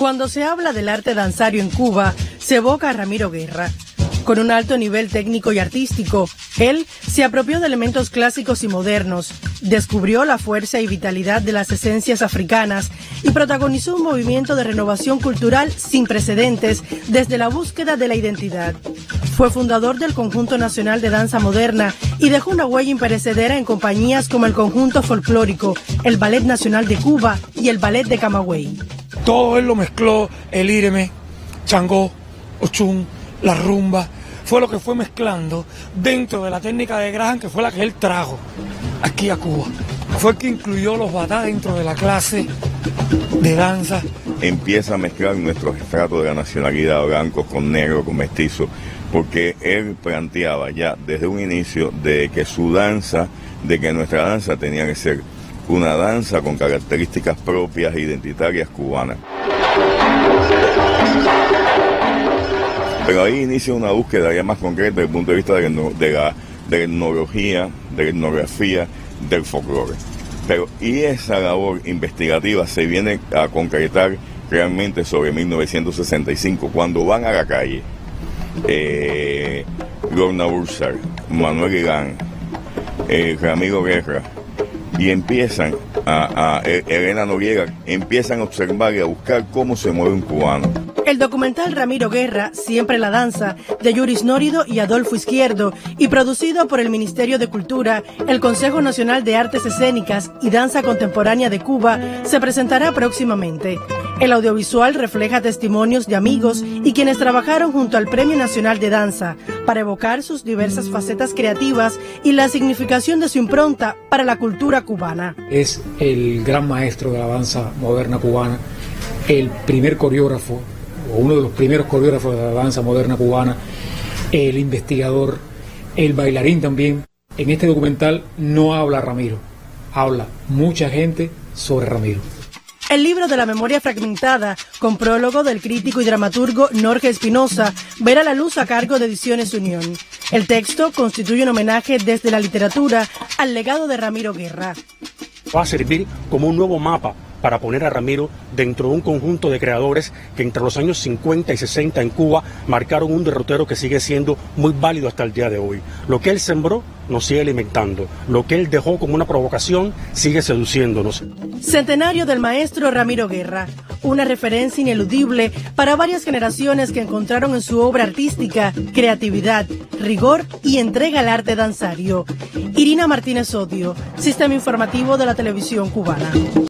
Cuando se habla del arte danzario en Cuba, se evoca a Ramiro Guerra. Con un alto nivel técnico y artístico, él se apropió de elementos clásicos y modernos, descubrió la fuerza y vitalidad de las esencias africanas y protagonizó un movimiento de renovación cultural sin precedentes desde la búsqueda de la identidad. Fue fundador del Conjunto Nacional de Danza Moderna y dejó una huella imperecedera en compañías como el Conjunto Folclórico, el Ballet Nacional de Cuba y el Ballet de Camagüey. Todo él lo mezcló, el íreme, changó, ochun, la rumba, fue lo que fue mezclando dentro de la técnica de Graham, que fue la que él trajo aquí a Cuba. Fue el que incluyó los batá dentro de la clase de danza. Empieza a mezclar nuestros estratos de la nacionalidad, blanco con negro, con mestizo, porque él planteaba ya desde un inicio de que su danza, de que nuestra danza tenía que ser una danza con características propias e identitarias cubanas. Pero ahí inicia una búsqueda ya más concreta desde el punto de vista de, la, de etnología, de la etnografía, del folclore. Pero, y esa labor investigativa se viene a concretar realmente sobre 1965, cuando van a la calle eh, Lorna Bursar, Manuel Irán, eh, Ramiro Guerra, y empiezan a, a, Elena Noriega, empiezan a observar y a buscar cómo se mueve un cubano. El documental Ramiro Guerra, Siempre la Danza, de Yuris Nórido y Adolfo Izquierdo, y producido por el Ministerio de Cultura, el Consejo Nacional de Artes Escénicas y Danza Contemporánea de Cuba, se presentará próximamente. El audiovisual refleja testimonios de amigos y quienes trabajaron junto al Premio Nacional de Danza para evocar sus diversas facetas creativas y la significación de su impronta para la cultura cubana. Es el gran maestro de la danza moderna cubana, el primer coreógrafo uno de los primeros coreógrafos de la danza moderna cubana, el investigador, el bailarín también. En este documental no habla Ramiro, habla mucha gente sobre Ramiro. El libro de la memoria fragmentada, con prólogo del crítico y dramaturgo Norge Espinosa, verá la luz a cargo de Ediciones Unión. El texto constituye un homenaje desde la literatura al legado de Ramiro Guerra. Va a servir como un nuevo mapa para poner a Ramiro dentro de un conjunto de creadores que entre los años 50 y 60 en Cuba marcaron un derrotero que sigue siendo muy válido hasta el día de hoy. Lo que él sembró nos sigue alimentando. Lo que él dejó como una provocación sigue seduciéndonos. Centenario del maestro Ramiro Guerra, una referencia ineludible para varias generaciones que encontraron en su obra artística creatividad, rigor y entrega al arte danzario. Irina Martínez Odio, Sistema Informativo de la Televisión Cubana.